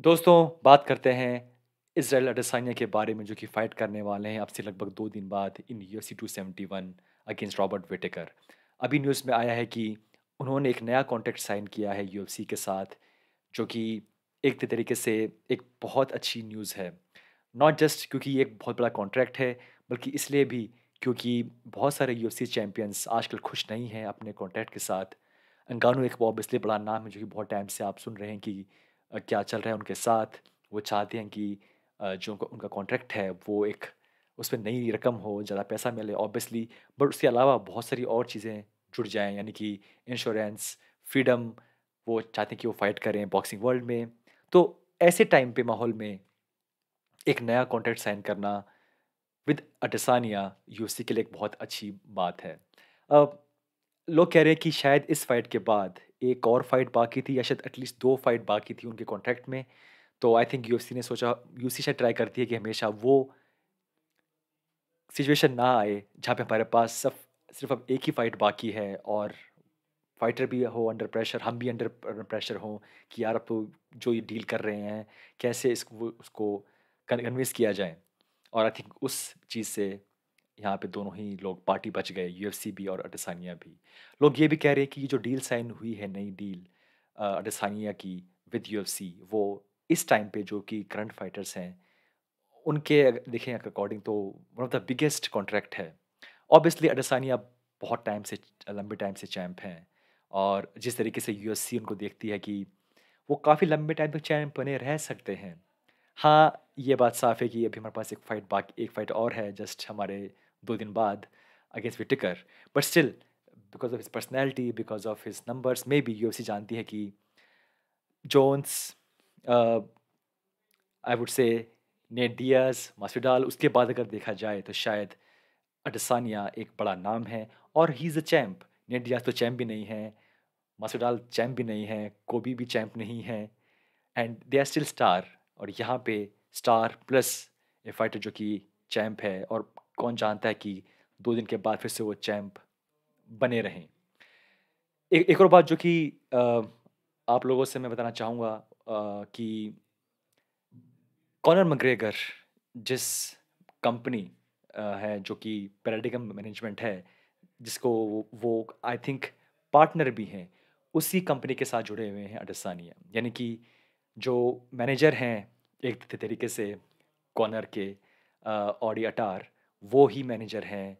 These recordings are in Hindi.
दोस्तों, बात करते हैं इसराइल अडेसान्या के बारे में, जो कि फ़ाइट करने वाले हैं। अब से लगभग दो दिन बाद in U C two seventy one against Robert Whittaker अभी न्यूज़ में आया है कि उन्होंने एक नया कॉन्ट्रैक्ट साइन किया है यूएफसी के साथ, जो कि एक तरीके से एक बहुत अच्छी न्यूज़ है। नॉट जस्ट क्योंकि ये एक बहुत बड़ा कॉन्ट्रैक्ट है, बल्कि इसलिए भी क्योंकि बहुत सारे यूएफसी चैम्पियंस आजकल खुश नहीं हैं अपने कॉन्ट्रैक्ट के साथ। अंगानू एक बॉब इसलिए बड़ा नाम है, जो कि बहुत टाइम से आप सुन रहे हैं कि क्या चल रहा है उनके साथ? वो चाहते हैं कि जो उनका कॉन्ट्रैक्ट है, वो एक उस पर नई रकम हो, ज़्यादा पैसा मिले ऑब्वियसली बट उसके अलावा बहुत सारी और चीज़ें जुड़ जाएँ, यानी कि इंश्योरेंस फ्रीडम वो चाहते हैं कि वो फाइट करें बॉक्सिंग वर्ल्ड में। तो ऐसे टाइम पे माहौल में एक नया कॉन्ट्रैक्ट साइन करना विद अटसानिया यूसी के लिए एक बहुत अच्छी बात है। अब, लोग कह रहे हैं कि शायद इस फाइट के बाद एक और फाइट बाकी थी या शायद एटलीस्ट दो फाइट बाकी थी उनके कॉन्ट्रैक्ट में तो आई थिंक यूएफसी ने सोचा यूसी शायद ट्राई करती है कि हमेशा वो सिचुएशन ना आए जहाँ पे हमारे पास सब सिर्फ़ अब एक ही फाइट बाकी है और फाइटर भी हो अंडर प्रेशर हम भी अंडर प्रेशर हों कि यार अब तो जो ये डील कर रहे हैं, कैसे इसको, उसको कन्विंस किया जाए। और आई थिंक उस चीज़ से यहाँ पे दोनों ही लोग पार्टी बच गए यूएफसी भी और अडसानिया भी। लोग ये भी कह रहे हैं कि ये जो डील साइन हुई है नई डील अडसानिया की विद यूएफसी वो इस टाइम पे जो कि करंट फाइटर्स हैं, उनके देखें अकॉर्डिंग तो one of the biggest contract है। ऑब्वियसली अडसानिया बहुत टाइम से, लंबे टाइम से चैम्प हैं और जिस तरीके से यूएससी उनको देखती है कि वो काफ़ी लंबे टाइम तक चैम्प बने रह सकते हैं। हाँ ये बात साफ़ है कि अभी हमारे पास एक फ़ाइट बाकी, एक फ़ाइट और है जस्ट हमारे दो दिन बाद against Whittaker but still because of his personality because of his numbers maybe you जानती है कि Jones I would say Nate Diaz Masvidal उसके बाद अगर देखा जाए तो शायद अडसानिया एक बड़ा नाम है और he is a champ Nate Diaz तो चैम्प भी नहीं है मास्विडाल चैम्प भी नहीं है कोबी भी चैम्प नहीं है and they are still star और यहाँ पे स्टार प्लस ए फाइटर जो कि चैम्प है और कौन जानता है कि दो दिन के बाद फिर से वो चैम्प बने रहें। एक एक और बात जो कि आप लोगों से मैं बताना चाहूँगा कि कॉनर मग्रेगर जिस कंपनी है जो कि पैराडिगम मैनेजमेंट है, जिसको वो, आई थिंक, पार्टनर भी हैं, उसी कंपनी के साथ जुड़े हुए हैं अडसानिया। यानी कि जो मैनेजर हैं, एक तरीके से कॉर्नर के ऑडी अटार वो ही मैनेजर हैं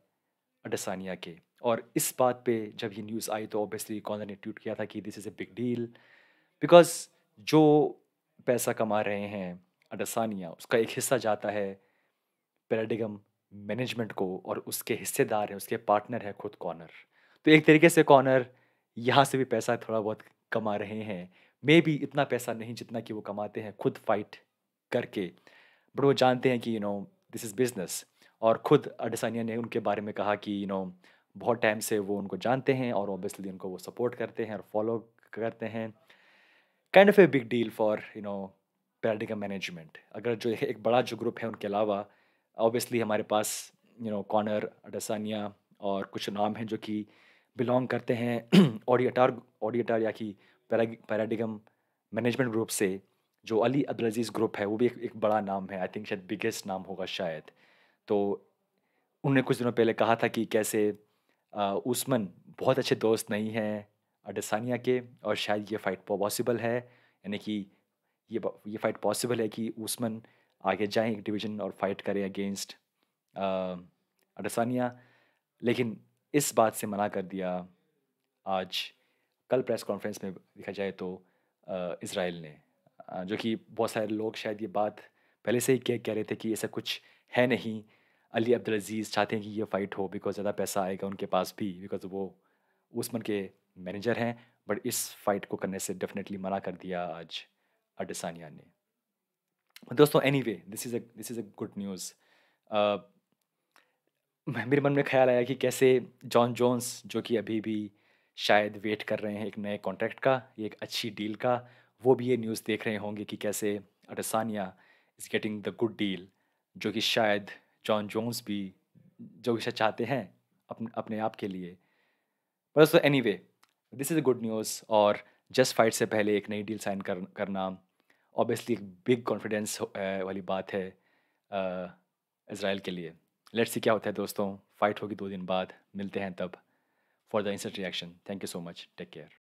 अडसानिया के। और इस बात पे जब ये न्यूज़ आई तो ऑब्वियसली कॉर्नर ने ट्वीट किया था कि this is a big deal because जो पैसा कमा रहे हैं अडसानिया, उसका एक हिस्सा जाता है पैराडिगम मैनेजमेंट को और उसके हिस्सेदार हैं, उसके पार्टनर है खुद कॉनर तो एक तरीके से कॉनर यहाँ से भी पैसा थोड़ा बहुत कमा रहे हैं। मे भी इतना पैसा नहीं जितना कि वो कमाते हैं खुद फाइट करके। बट वो जानते हैं कि you know this is business और खुद अडसानिया ने उनके बारे में कहा कि यू नो बहुत टाइम से वो उनको जानते हैं और ऑब्वियसली उनको वो सपोर्ट करते हैं और फॉलो करते हैं। Kind of a big deal for you know paradigm management अगर जो एक बड़ा जो ग्रुप है उनके अलावा ऑब्वियसली हमारे पास यू नो कॉनर अडसानिया और कुछ नाम हैं जो कि बिलोंग करते हैं। ऑडियटार ऑडियटार या कि पैराडिगम मैनेजमेंट ग्रुप से जो अली अब्दुल अज़ीज़ ग्रुप है वो भी एक, एक बड़ा नाम है। आई थिंक शायद बिगेस्ट नाम होगा शायद। तो उन्होंने कुछ दिनों पहले कहा था कि कैसे उस्मन बहुत अच्छे दोस्त नहीं हैं अडसानिया के और शायद ये फ़ाइट पॉसिबल है, यानी कि ये ये फ़ाइट पॉसिबल है कि उस्मन आगे जाएँ एक डिवीज़न और फाइट करें अगेंस्ट अडसानिया। लेकिन इस बात से मना कर दिया आज कल प्रेस कॉन्फ्रेंस में देखा जाए तो इसराइल ने जो कि बहुत सारे लोग शायद ये बात पहले से ही कह रहे थे कि ऐसा कुछ है नहीं। अली अब्दुल अज़ीज़ चाहते हैं कि ये फ़ाइट हो बिकॉज़ ज़्यादा पैसा आएगा उनके पास भी बिकॉज़ वो उस्मन के मैनेजर हैं बट इस फाइट को करने से डेफिनेटली मना कर दिया आज अडसानिया ने। दोस्तों anyway this is this is a good news मेरे मन में ख्याल आया कि कैसे जॉन जोन्स जो कि अभी भी शायद वेट कर रहे हैं एक नए कॉन्ट्रैक्ट का एक अच्छी डील का, वो भी ये न्यूज़ देख रहे होंगे कि कैसे Adesanya is getting the good deal जो कि शायद जॉन जोन्स भी जो विषय चाहते हैं अपने अपने आप के लिए। बस anyway this is a good news और जस्ट फाइट से पहले एक नई डील साइन कर, करना ऑब्वियसली एक बिग कॉन्फिडेंस वाली बात है इसराइल के लिए। लेट्स सी क्या होता है दोस्तों। फाइट होगी दो दिन बाद। मिलते हैं तब। For the instant reaction thank you so much take care